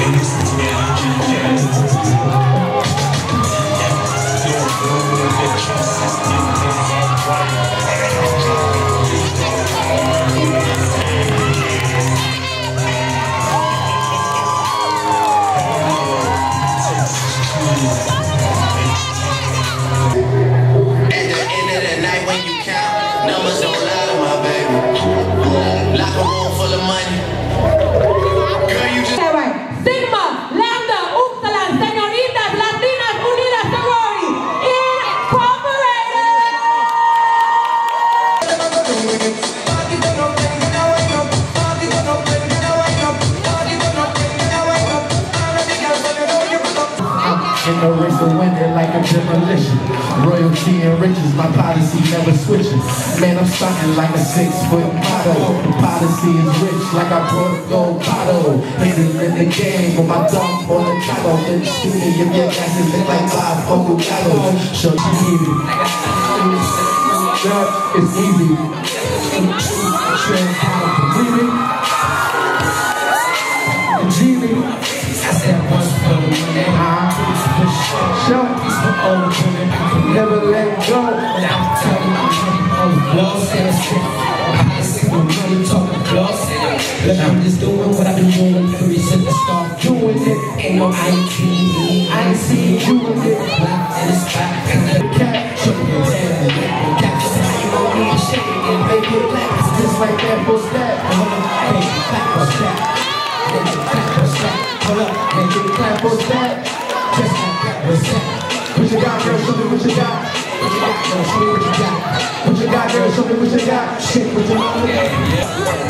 Thank you. In the race of winning like a demolition Royalty and riches, my policy never switches Man, I'm stunting like a six-foot model Policy is rich like I brought gold bottle Hidden in the game with my dump on the cattle Then the studio, your asses look like five avocados Show you That is easy Genie, I said once for the one show Oh, women, I never let go And I'm talking about money, all the gloss and the I'm passing my money, talking gloss Look, I'm just doing what I've been doing ever since I start. doing it Ain't no I ain't I see you doing it show me what you got, shit what you got.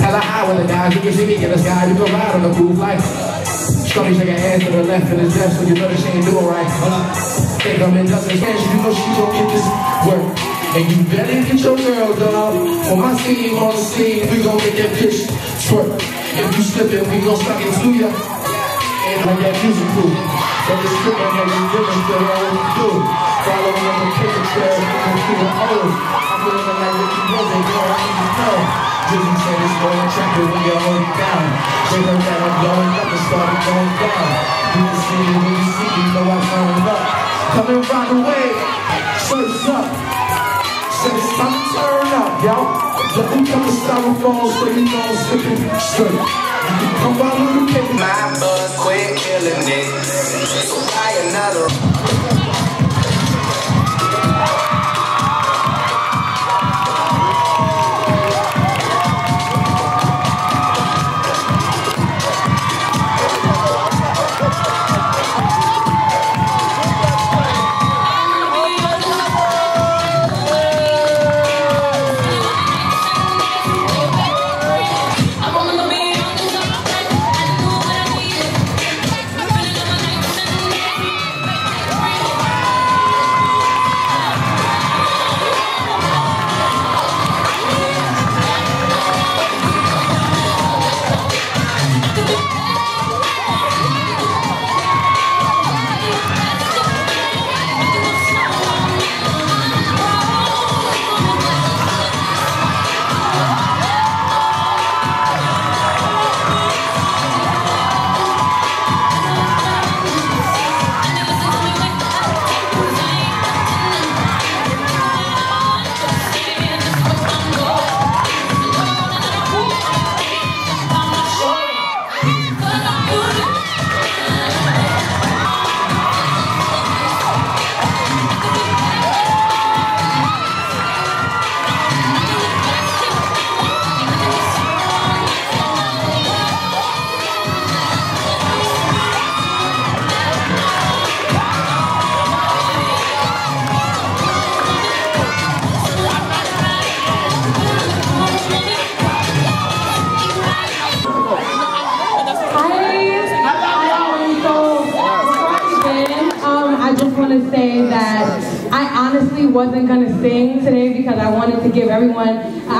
Hell, I high with the guys, you can see me in the sky, you can ride on the groove like. Shorty shake her ass to the left and the left, so you know that she ain't doing right. Hold up. Think I'm in Dustin's hands, you know she gon' get this work. And you better get your girl, dog. On my team on the scene, we gon' make that bitch twerk. If you slippin', we gon' suck it to ya. And like that music crew. But the script on that you living still all we do. Follow me on the paper trail, and I'm through the old they going when you're down. They that I'm up and started going down. You can see me when you see me, know I'm up. Come and rock away, shirts up. Said it's time to turn up, y'all. Let them come to styrofoam, so you know I'm slipping straight. You can come out with a paper. My buzz quit killing it. So buy another.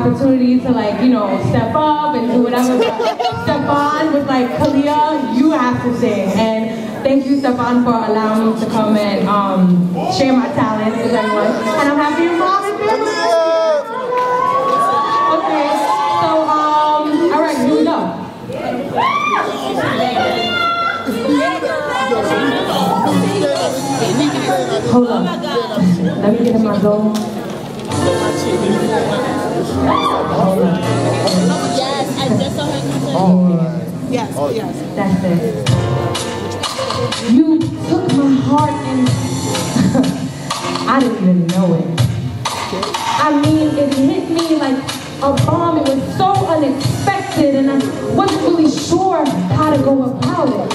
opportunity to like, you know, step up and do whatever. Stefan was like, Khalia, you have to sing. And thank you, Stefan, for allowing me to come and um, share my talents with everyone. And I'm happy you're involved with Okay, so, um, all right, here we go. Hold on. Let me get in my goal. Yes, I just saw her. Oh, Yes, yes. That's it. You took my heart and I didn't even know it. I mean, it hit me like a bomb. It was so unexpected and I wasn't really sure how to go about it.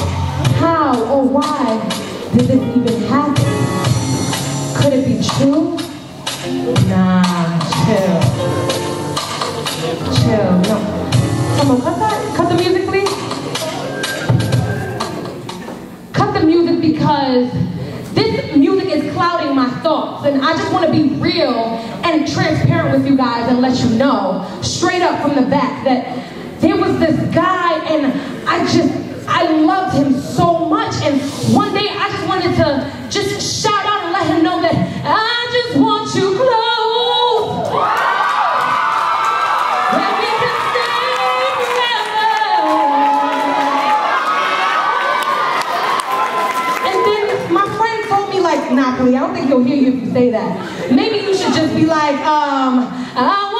How or why did this even let you know straight up from the back that there was this guy and I just I loved him so much. And one day I just wanted to just shout out and let him know that I just want you close. Where we can stay forever and then my friend told me like, nah, I don't think he'll hear you if you say that. Maybe you should just be like, um, I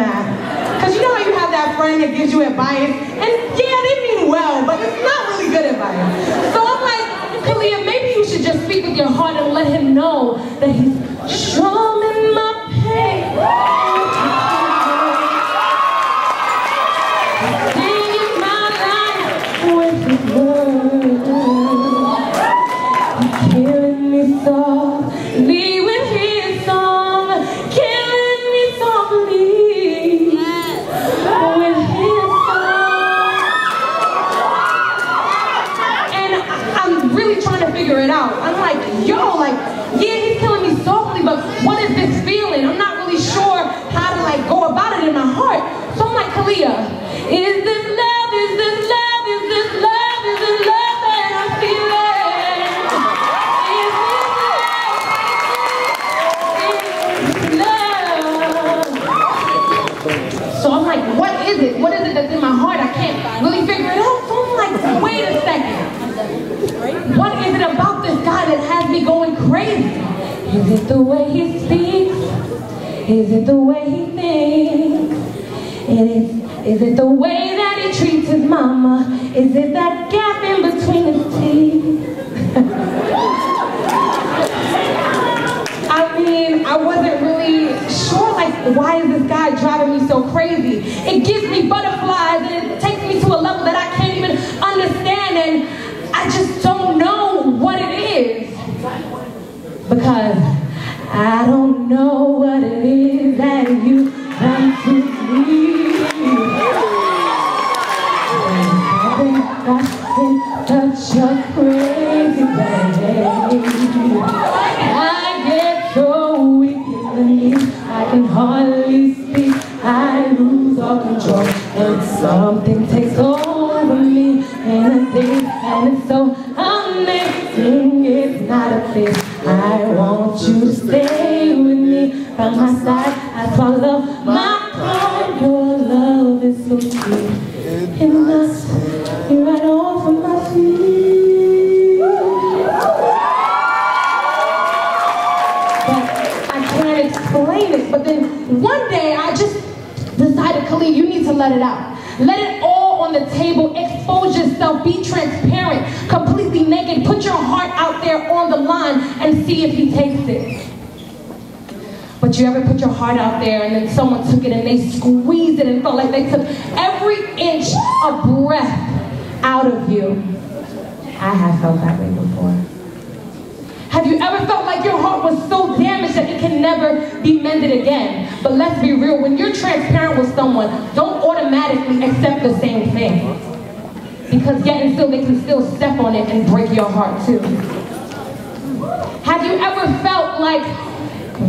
really that. Cause you know how you have that friend that gives you advice, and yeah, they mean well, but it's not really good advice. So I'm like, Khalia, maybe you should just speak with your heart and let him know that he's strumming It is, is it the way that he treats his mama? Is it that gap in between his teeth? I mean, I wasn't really sure, like, why is this guy driving me so crazy? It gives me butterflies and it takes me to a level that I can't even understand and I just don't know what it is. Because I don't know what it is that you come to me. Something takes over me. And I think, and it's so amazing. It's not a thing. I want you to stay with me by my side. Out there and then someone took it and they squeezed it and felt like they took every inch of breath out of you? I have felt that way before. Have you ever felt like your heart was so damaged that it can never be mended again? But let's be real, when you're transparent with someone, don't automatically accept the same thing. Because yet and still they can still step on it and break your heart too. Have you ever felt like,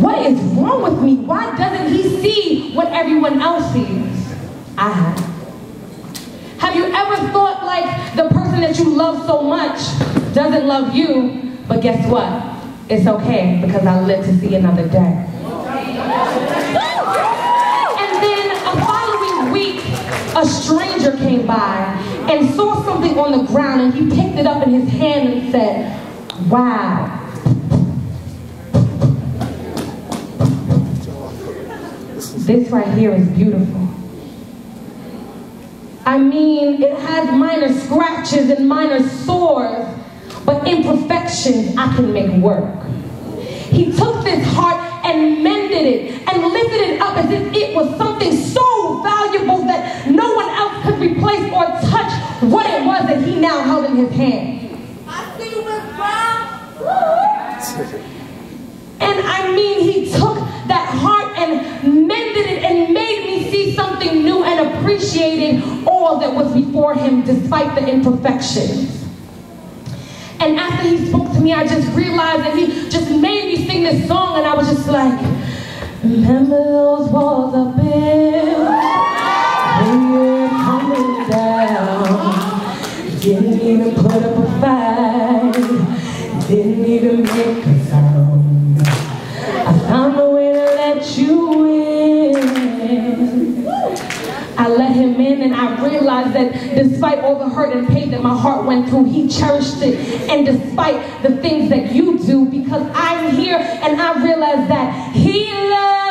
what is wrong with me? Why doesn't he see what everyone else sees? I have. Have you ever thought like the person that you love so much doesn't love you, but guess what? it's okay because I live to see another day. And then a following week, a stranger came by and saw something on the ground and he picked it up in his hand and said, wow. This right here is beautiful. I mean, it has minor scratches and minor sores, but imperfections I can make work. He took this heart and mended it and lifted it up as if it was something so valuable that no one else could replace or touch what it was that he now held in his hand. I see you, Miss Brown. And I mean, he took that heart and mended it and made me see something new appreciated all that was before him despite the imperfections. And after he spoke to me, I just realized that he just made me sing this song, and I was just like, Remember those walls I despite all the hurt and pain that my heart went through, he cherished it. And despite the things that you do, because I'm here and I realize that he loves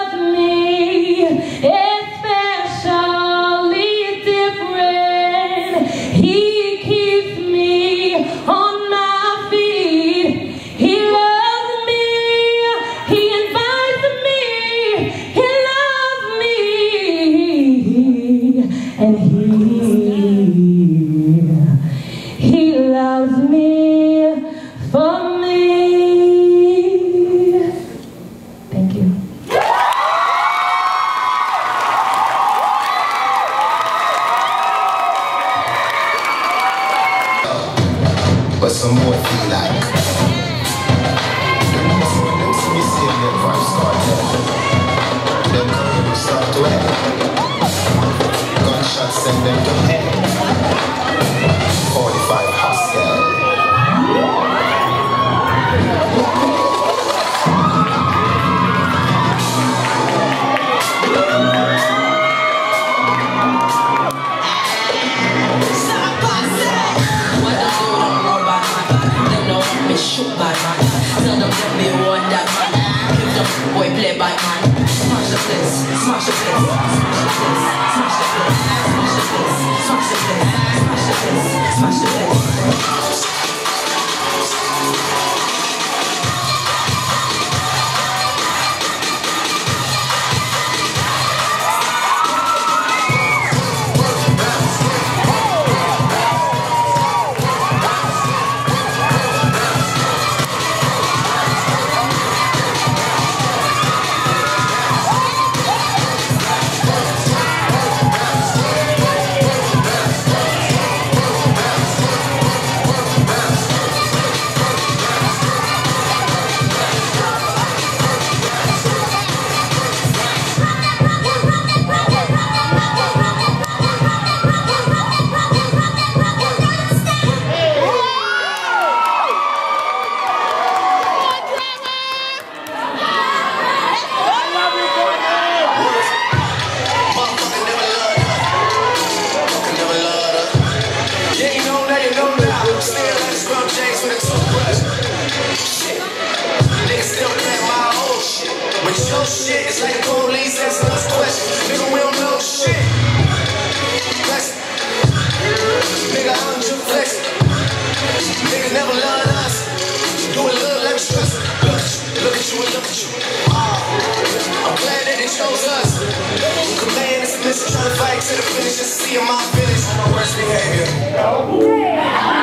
trying to fight to the finish, to see my finish my worst behavior.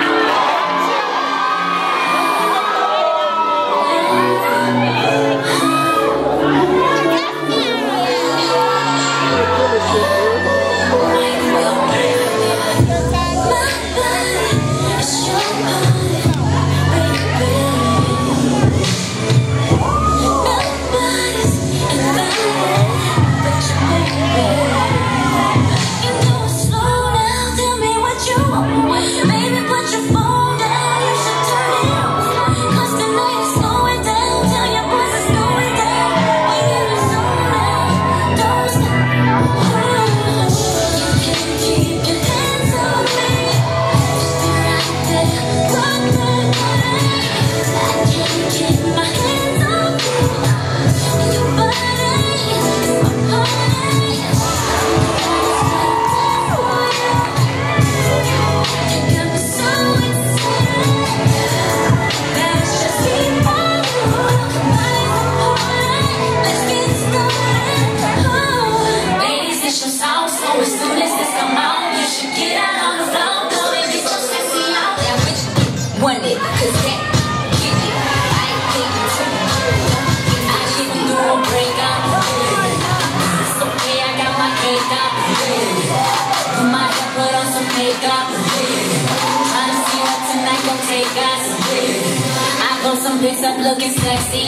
I'm looking sexy.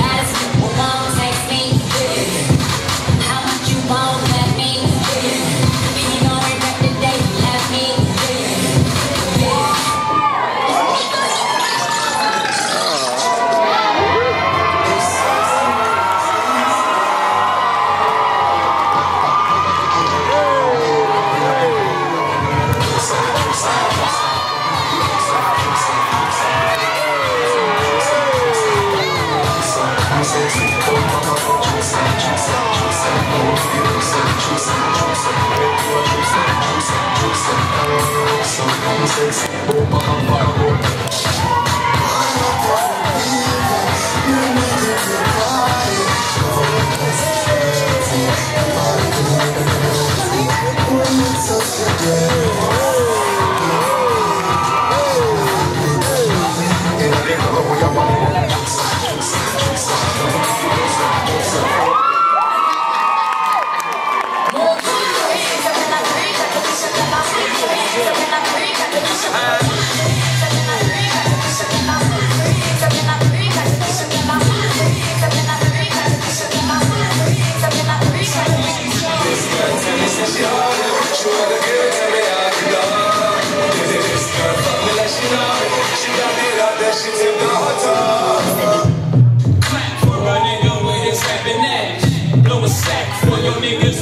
That's what six, boom, on fire,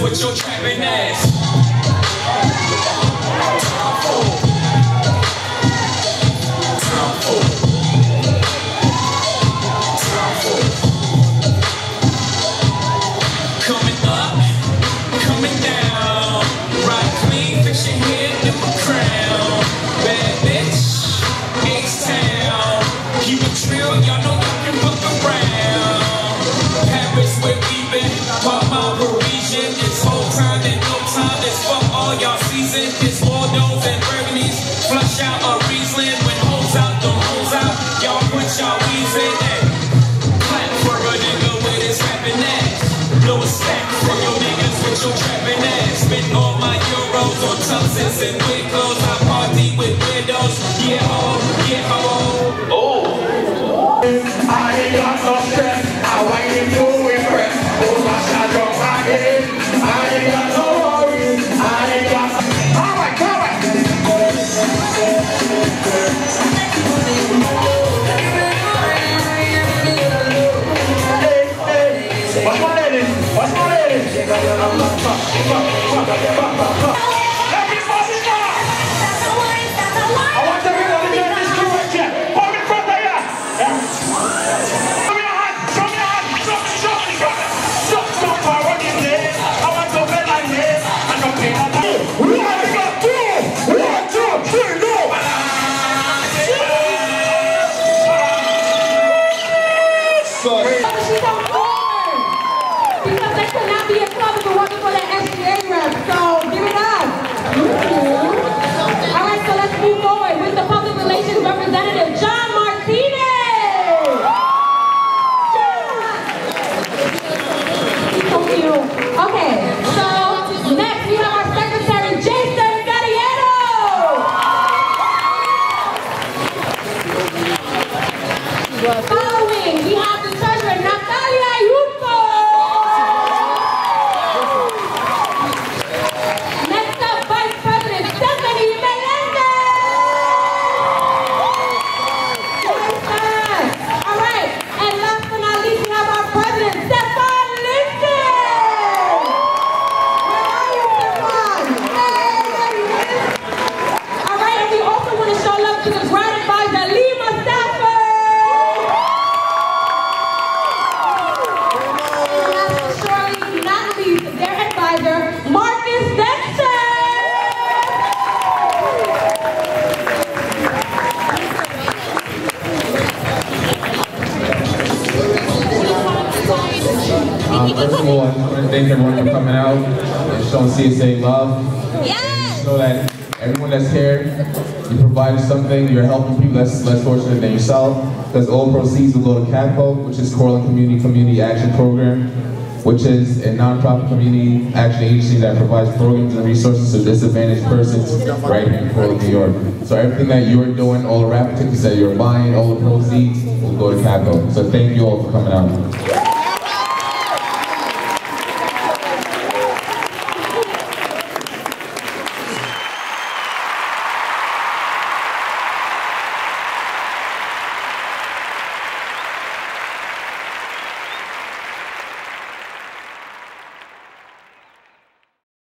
with your trapping ass. shout a Riesling when everyone for coming out and showing CSA love. Yes. know that everyone that's here, you provided something. You're helping people that's less fortunate than yourself. Because all proceeds will go to CAPCO, which is Cortland Community Community Action Program, which is a nonprofit community action agency that provides programs and resources to disadvantaged persons right here in Cortland, New York. So everything that you're doing, all the raffle tickets that you're buying, all the proceeds will go to CAPCO. So thank you all for coming out.